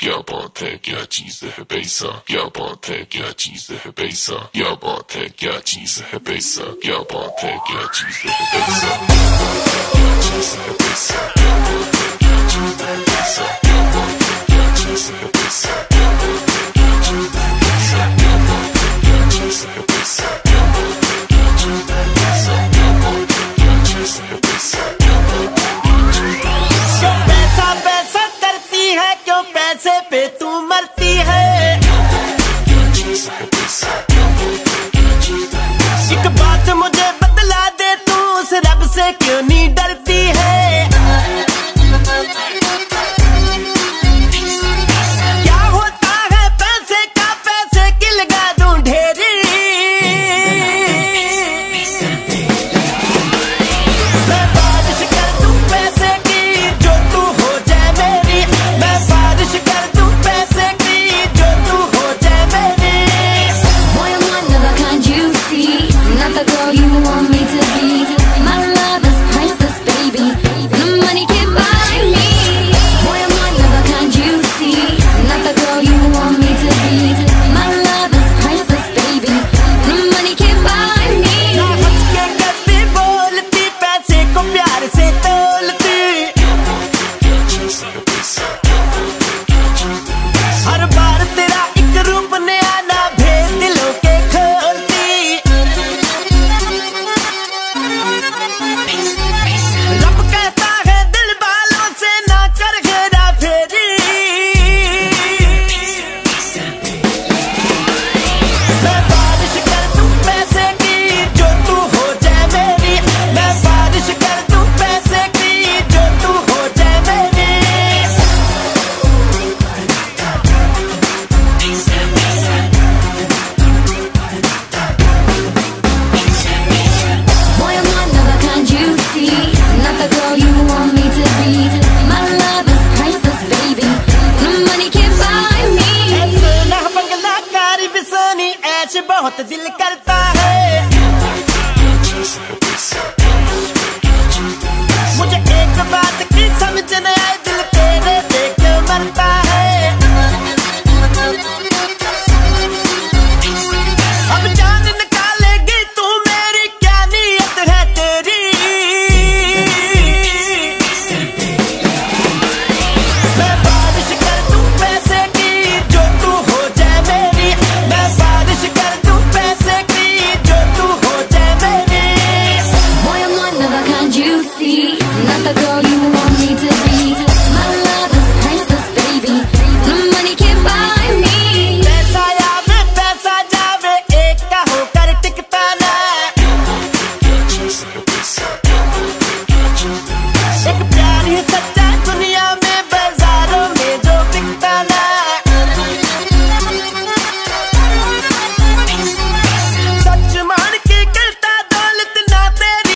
क्या बात है क्या चीज है पैसा क्या बात है क्या चीज है पैसा क्या बात है क्या चीज है पैसा क्या बात है क्या चीज है पैसा क्या चीज है बहुत दिल करता है।